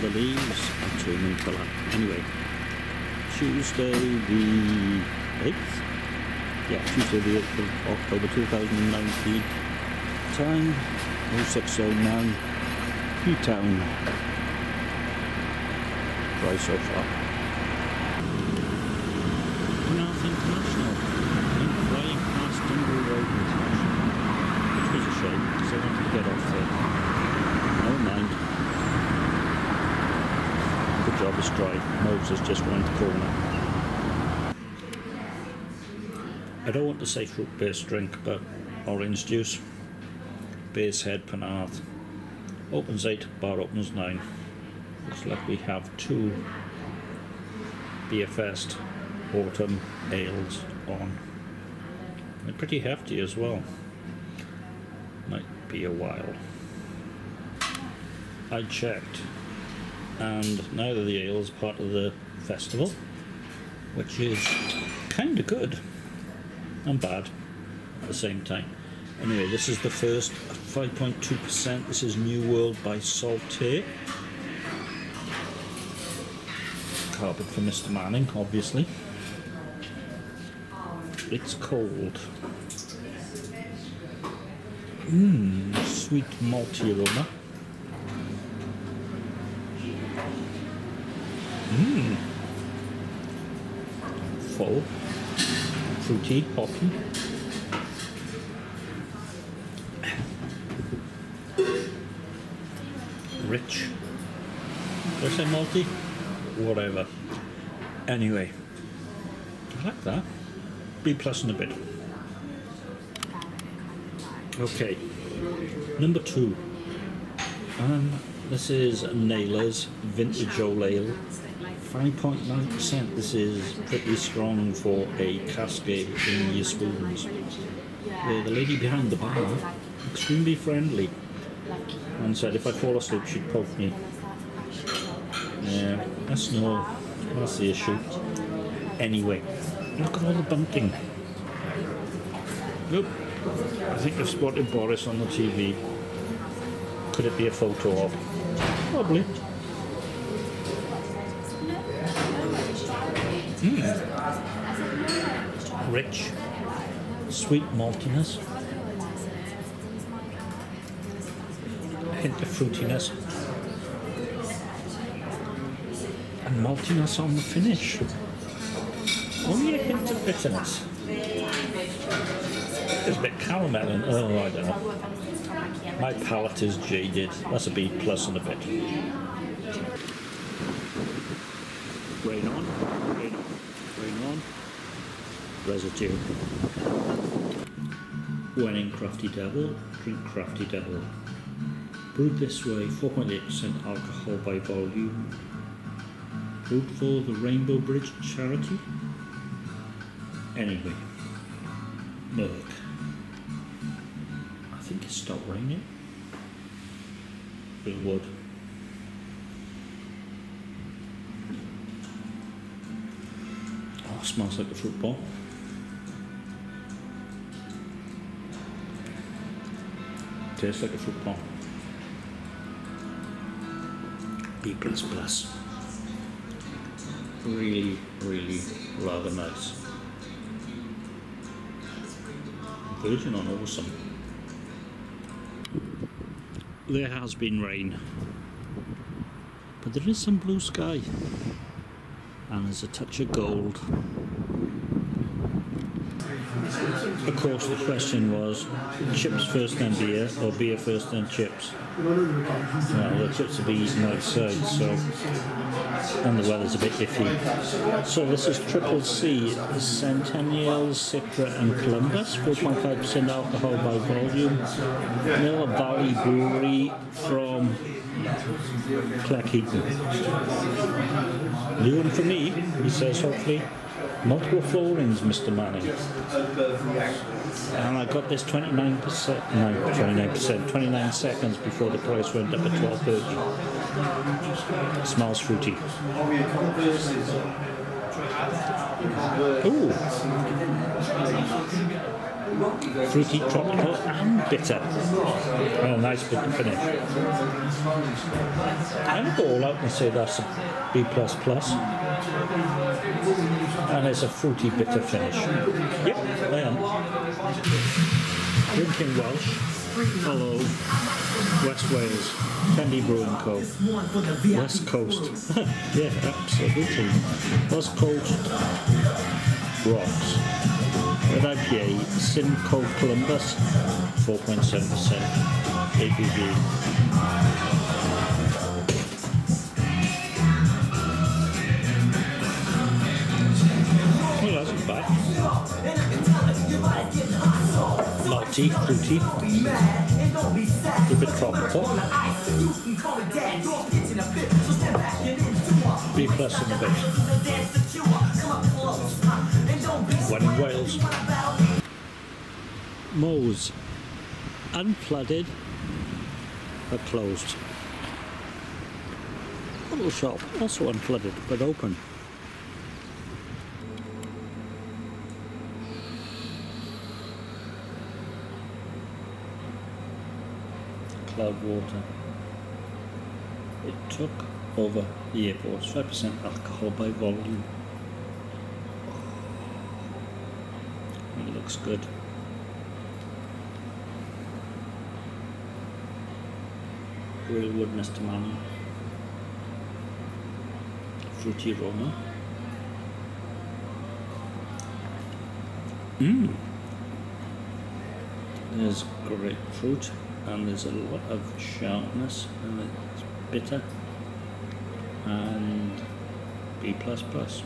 the leaves are turning colour. Anyway, Tuesday the 8th? Yeah, Tuesday the 8th of October 2019. Time 0609. P-Town. Dry so far. North International. It's dry. Moses just round the corner. I don't want to say fruit-based drink, but orange juice. Bears Head Penarth. Opens 8, bar opens 9. Looks like we have two Beerfest autumn ales on. They're pretty hefty as well. Might be a while. I checked, and neither the ale is part of the festival, which is kind of good and bad at the same time. Anyway, this is the first 5.2%. This is New World by Saltaire. Carpet for Mr. Manning, obviously. It's cold. Mmm, sweet malty aroma. Full. Fruity, hoppy. Rich. Did I say malty? Whatever. Anyway, I like that. B plus and a bit. Okay, number two. Um, this is Naylor's Vintage Old Ale. 5.9%. This is pretty strong for a cascade in your spoons. Uh, the lady behind the bar, extremely friendly, and said if I fall asleep she'd poke me. Yeah, that's no, that's the issue. Anyway, look at all the bunting. Nope. I think I've spotted Boris on the TV. Could it be a photo of? Probably. Mm. Rich, sweet maltiness, hint of fruitiness, and maltiness on the finish. Only a hint of bitterness. There's a bit caramel in, oh, I don't know. My palate is jaded. That's a B plus and a bit. Rain on, rain on, rain on. Residue. When in Crafty Devil, drink Crafty Devil. Brewed this way, 4.8% alcohol by volume. Brewed for the Rainbow Bridge charity. Anyway, Merck. I think it stopped raining. It would. Smells like a football. Tastes like a football. B plus plus. Really, really rather nice. Version on awesome. There has been rain, but there is some blue sky, and there's a touch of gold. Of course, the question was chips first then beer, or beer first then chips. Well, the chips will be eaten outside, so and the weather's a bit iffy. So this is Triple C, Centennial, Citra and Columbus, 4.5% alcohol by volume. Mill Valley Brewery from Cleckheaton. New one for me, he says hopefully. Multiple floorings, Mr. Manning. And I got this 29%, no, 29%, 29 seconds before the price went up at 12.30. Smells fruity. Ooh. fruity, tropical, and bitter. And a nice bitter finish. I'm all out and say that's a B. And it's a fruity bitter finish. Yep, I am. Drinking Welsh. Hello. West Wales. Candy Brewing Co. West Coast. yeah, absolutely. West Coast rocks. Red IPA, Simcoe Columbus, 4.7% ABV. Well, that's bad. Malty, fruity, a bit tropical. B plus in a bit. One in Wales. Moe's unflooded but closed. Little shop, also unflooded but open. Cloudwater. It took over the airport, 5% alcohol by volume. Oh, it looks good. Grillwood Mr. Manning. Fruity aroma. Mmm. There's grapefruit and there's a lot of sharpness and it's bitter and B plus plus.